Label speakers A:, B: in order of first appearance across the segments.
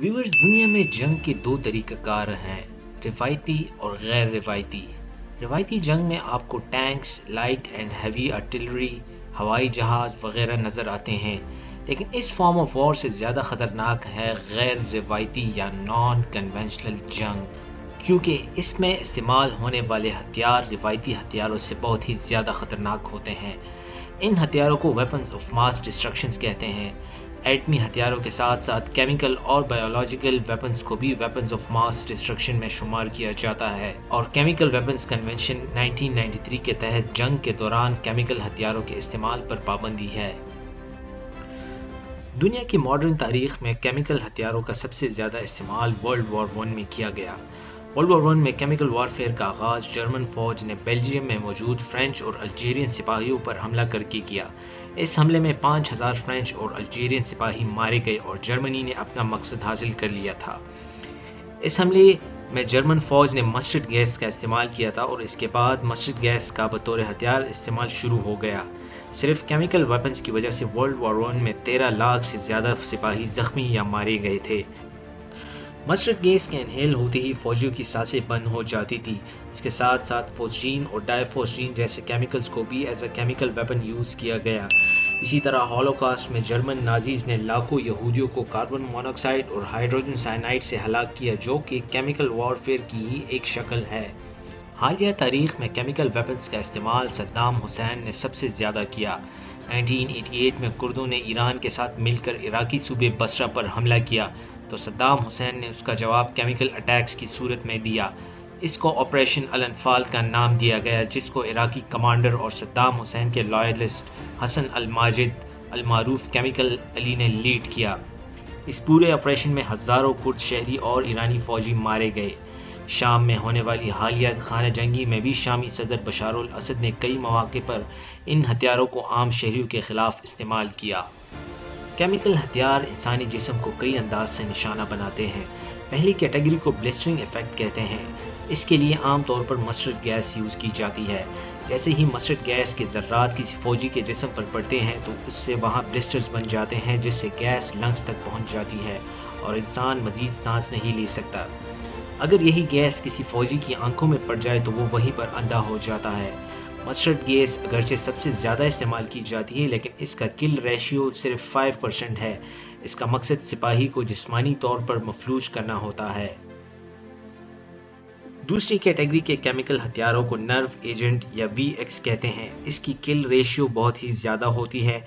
A: Viewers दुनिया में जंग के दो तरीक़ाकार हैं, रिवायती और गैर रिवायती रिवायती जंग में आपको tanks light and heavy artillery हवाई जहाज़ वगैरह नज़र आते हैं। लेकिन इस फॉर्म ऑफ़ वॉर से ज़्यादा ख़तरनाक है गैर रिवायती या नॉन कन्वेंशनल जंग, क्योंकि इसमें इस्तेमाल होने वाले हथियार रिवायती हथियारों से बहुत ही ज़्यादा ख़तरनाक होते हैं। इन हथियारों को वेपन्स ऑफ़ मास डिस्ट्रक्शंस कहते हैं। एटमी हथियारों के साथ साथ केमिकल और बायोलॉजिकल वेपन्स को भी वेपन्स ऑफ़ मास डिस्ट्रक्शन में शुमार किया जाता है। और केमिकल वेपन्स कन्वेंशन 1993 के तहत जंग के दौरान केमिकल हथियारों के इस्तेमाल पर पाबंदी है। दुनिया की मॉडर्न तारीख में केमिकल हथियारों का सबसे ज़्यादा इस्तेमाल वर्ल्ड वॉर वन में किया गया। वर्ल्ड वॉर वन में केमिकल वारफेयर का आगाज़ जर्मन फौज ने बेल्जियम में मौजूद फ्रेंच और अल्जीरियन सिपाहियों पर हमला करके किया। इस हमले में पाँच हज़ार फ्रेंच और अल्जीरियन सिपाही मारे गए और जर्मनी ने अपना मकसद हासिल कर लिया था। इस हमले में जर्मन फौज ने मस्टर्ड गैस का इस्तेमाल किया था और इसके बाद मस्टर्ड गैस का बतौर हथियार इस्तेमाल शुरू हो गया। सिर्फ़ केमिकल वेपन्स की वजह से वर्ल्ड वॉर वन में तेरह लाख से ज़्यादा सिपाही जख्मी या मारे गए थे। मस्टर्ड गैस के इनहेल होते ही फौजियों की साँसें बंद हो जाती थी। इसके साथ साथ फोस्टीन और डायफोस्टीन जैसे केमिकल्स को भी as a chemical weapon use किया गया। इसी तरह हॉलोकास्ट में जर्मन नाजीज ने लाखों यहूदियों को कार्बन मोनोक्साइड और हाइड्रोजन साइनाइड से हलाक किया, जो कि केमिकल वॉरफेयर की ही एक शक्ल है। हालिया तारीख में केमिकल वेपन्स का इस्तेमाल सद्दाम हुसैन ने सबसे ज़्यादा किया। 1988 में कुर्दों ने ईरान के साथ मिलकर इराकी सूबे बसरा पर हमला किया। तो सद्दाम हुसैन ने उसका जवाब केमिकल अटैक्स की सूरत में दिया। इसको ऑपरेशन अलनफाल का नाम दिया गया, जिसको इराकी कमांडर और सद्दाम हुसैन के लॉयलिस्ट हसन अल माजिद अलमारूफ केमिकल अली ने लीड किया। इस पूरे ऑपरेशन में हज़ारों कुर्द शहरी और ईरानी फौजी मारे गए। शाम में होने वाली हालिया खाना जंगी में भी शामी सदर बशारुल असद ने कई मौके पर इन हथियारों को आम शहरीों के खिलाफ इस्तेमाल किया। केमिकल हथियार इंसानी जिसम को कई अंदाज से निशाना बनाते हैं। पहली कैटेगरी को ब्लिस्टरिंग इफ़ेक्ट कहते हैं। इसके लिए आमतौर पर मस्टर्ड गैस यूज़ की जाती है। जैसे ही मस्टर्ड गैस के ज़र्रात किसी फौजी के जिसम पर पड़ते हैं तो उससे वहाँ ब्लिस्टर्स बन जाते हैं, जिससे गैस लंग्स तक पहुँच जाती है और इंसान मज़ीद सांस नहीं ले सकता। अगर यही गैस किसी फौजी की आँखों में पड़ जाए तो वो वहीं पर अंधा हो जाता है। मस्टर्ड गैस अगरचे सबसे ज़्यादा इस्तेमाल की जाती है, लेकिन इसका किल रेशियो सिर्फ़ फाइव परसेंट है। इसका मकसद सिपाही को जिस्मानी तौर पर मफलूज करना होता है। दूसरी कैटेगरी के केमिकल हथियारों को नर्व एजेंट या वी एक्स कहते हैं। इसकी किल रेशियो बहुत ही ज़्यादा होती है।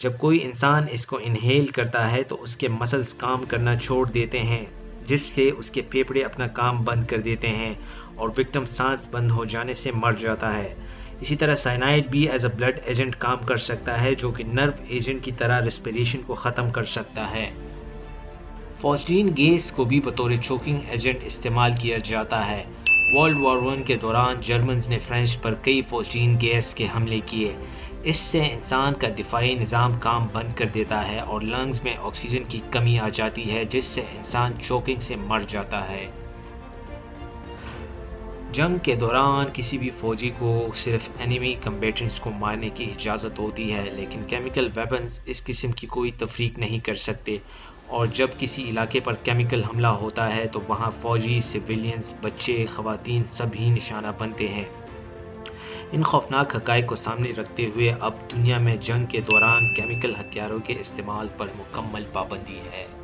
A: जब कोई इंसान इसको इनहेल करता है तो उसके मसल्स काम करना छोड़ देते हैं, जिससे उसके फेफड़े अपना काम बंद कर देते हैं और विक्टम सांस बंद हो जाने से मर जाता है। इसी तरह साइनाइड भी एज अ ब्लड एजेंट काम कर सकता है, जो कि नर्व एजेंट की तरह रेस्पिरेशन को ख़त्म कर सकता है। फॉस्टीन गैस को भी बतौर चोकिंग एजेंट इस्तेमाल किया जाता है। वर्ल्ड वॉर वन के दौरान जर्मन ने फ्रेंच पर कई फॉस्टीन गैस के हमले किए। इससे इंसान का दिफाई निज़ाम काम बंद कर देता है और लंग्स में ऑक्सीजन की कमी आ जाती है, जिससे इंसान चोकिंग से मर जाता है। जंग के दौरान किसी भी फौजी को सिर्फ़ एनिमी कम्बेटेंट्स को मारने की इजाज़त होती है, लेकिन केमिकल वेपन्स इस किस्म की कोई तफरीक नहीं कर सकते। और जब किसी इलाके पर केमिकल हमला होता है तो वहाँ फ़ौजी सिविलियंस बच्चे, ख़वातीन सभी निशाना बनते हैं। इन खौफनाक हक़ को सामने रखते हुए अब दुनिया में जंग के दौरान केमिकल हथियारों के इस्तेमाल पर मुकम्मल पाबंदी है।